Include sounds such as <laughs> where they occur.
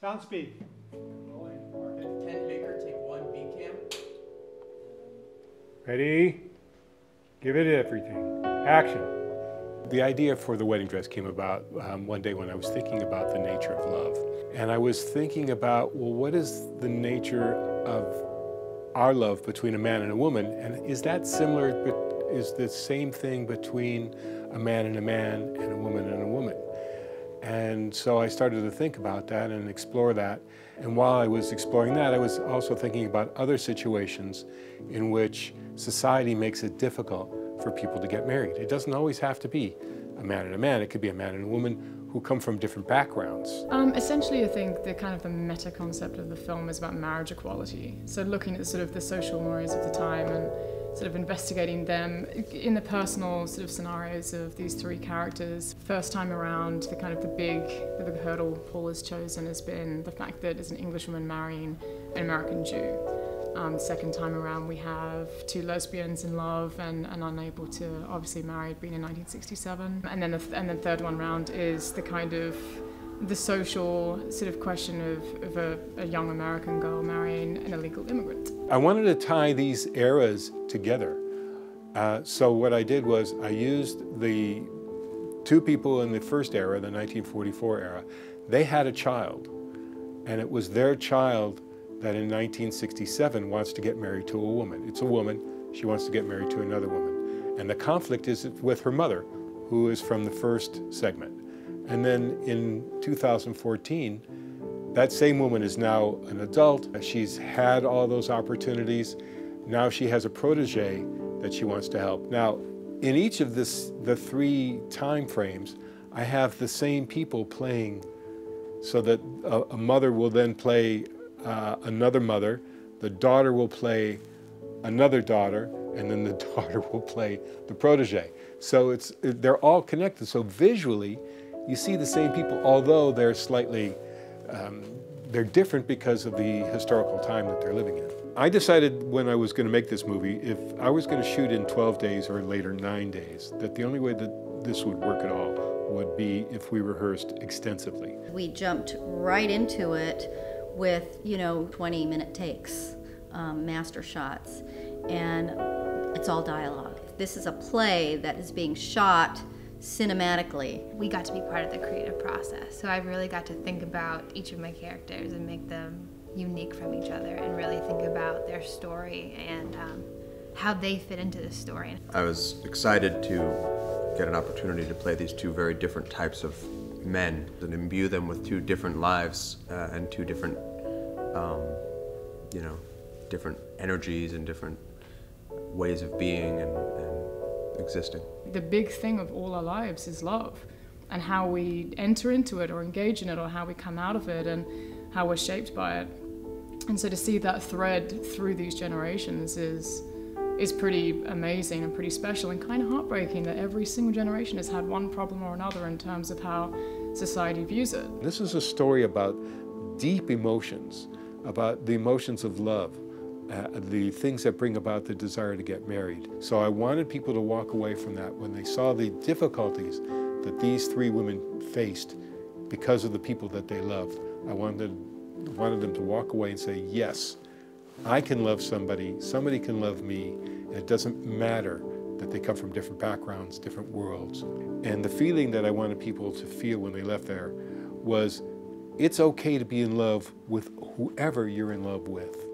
Sound speed. Tent take one B cam. Ready? Give it everything. Action. The idea for the wedding dress came about um, one day when I was thinking about the nature of love. And I was thinking about, well, what is the nature of our love between a man and a woman? And is that similar, is the same thing between a man and a man and a woman and a woman? And so I started to think about that and explore that. And while I was exploring that, I was also thinking about other situations in which society makes it difficult for people to get married. It doesn't always have to be a man and a man. It could be a man and a woman who come from different backgrounds. Um, essentially, I think the kind of the meta concept of the film is about marriage equality. So looking at sort of the social mores of the time and sort of investigating them in the personal sort of scenarios of these three characters. First time around, the kind of the big, the big hurdle Paul has chosen has been the fact that as an Englishwoman marrying an American Jew. Um, second time around, we have two lesbians in love and, and unable to obviously married, being in 1967. And then the th- and the third one round is the kind of the social sort of question of, of a, a young American girl marrying an illegal immigrant. I wanted to tie these eras together. Uh, so what I did was I used the two people in the first era, the 1944 era. They had a child, and it was their child that in 1967 wants to get married to a woman. It's a woman, she wants to get married to another woman. And the conflict is with her mother, who is from the first segment. And then in 2014, that same woman is now an adult. She's had all those opportunities. Now she has a protege that she wants to help. Now, in each of this, the three time frames, I have the same people playing so that a, a mother will then play uh, another mother, the daughter will play another daughter, and then the <laughs> daughter will play the protege. So it's, they're all connected. So visually, you see the same people, although they're slightly, um, they're different because of the historical time that they're living in. I decided when I was going to make this movie, if I was going to shoot in 12 days or later nine days, that the only way that this would work at all would be if we rehearsed extensively. We jumped right into it with, you know, 20 minute takes, um, master shots, and it's all dialogue. This is a play that is being shot cinematically. We got to be part of the creative process, so I really got to think about each of my characters and make them unique from each other and really think about their story and um, how they fit into the story. I was excited to get an opportunity to play these two very different types of men and imbue them with two different lives uh, and two different, um, you know, different energies and different ways of being and, and existing. The big thing of all our lives is love and how we enter into it or engage in it or how we come out of it and how we're shaped by it. And so to see that thread through these generations is is pretty amazing and pretty special and kind of heartbreaking that every single generation has had one problem or another in terms of how society views it. This is a story about deep emotions, about the emotions of love, uh, the things that bring about the desire to get married. So I wanted people to walk away from that when they saw the difficulties that these three women faced because of the people that they loved. I wanted, wanted them to walk away and say, yes, I can love somebody, somebody can love me, and it doesn't matter that they come from different backgrounds, different worlds. And the feeling that I wanted people to feel when they left there was it's okay to be in love with whoever you're in love with.